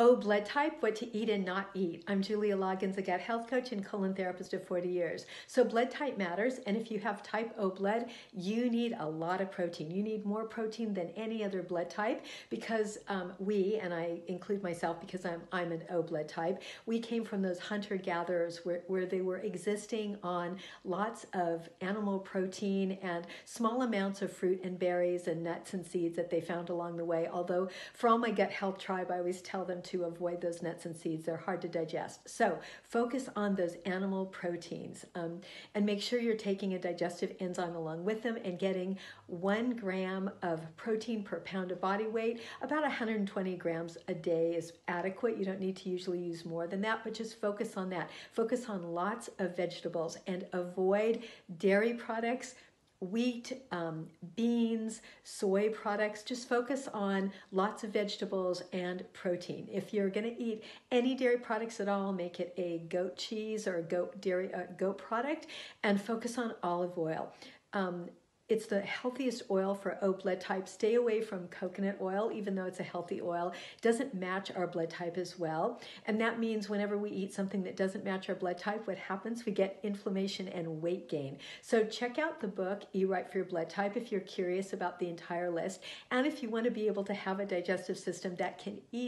O blood type, what to eat and not eat. I'm Julia Loggins, a gut health coach and colon therapist of 40 years. So blood type matters, and if you have type O blood, you need a lot of protein. You need more protein than any other blood type because um, we, and I include myself because I'm, I'm an O blood type, we came from those hunter-gatherers where, where they were existing on lots of animal protein and small amounts of fruit and berries and nuts and seeds that they found along the way. Although for all my gut health tribe, I always tell them to avoid those nuts and seeds. They're hard to digest. So focus on those animal proteins um, and make sure you're taking a digestive enzyme along with them and getting one gram of protein per pound of body weight. About 120 grams a day is adequate. You don't need to usually use more than that, but just focus on that. Focus on lots of vegetables and avoid dairy products wheat, um, beans, soy products. Just focus on lots of vegetables and protein. If you're going to eat any dairy products at all, make it a goat cheese or a goat dairy uh, goat product, and focus on olive oil. Um, it's the healthiest oil for O blood type. Stay away from coconut oil, even though it's a healthy oil. It doesn't match our blood type as well. And that means whenever we eat something that doesn't match our blood type, what happens? We get inflammation and weight gain. So check out the book, Eat Right for Your Blood Type, if you're curious about the entire list. And if you want to be able to have a digestive system that can eat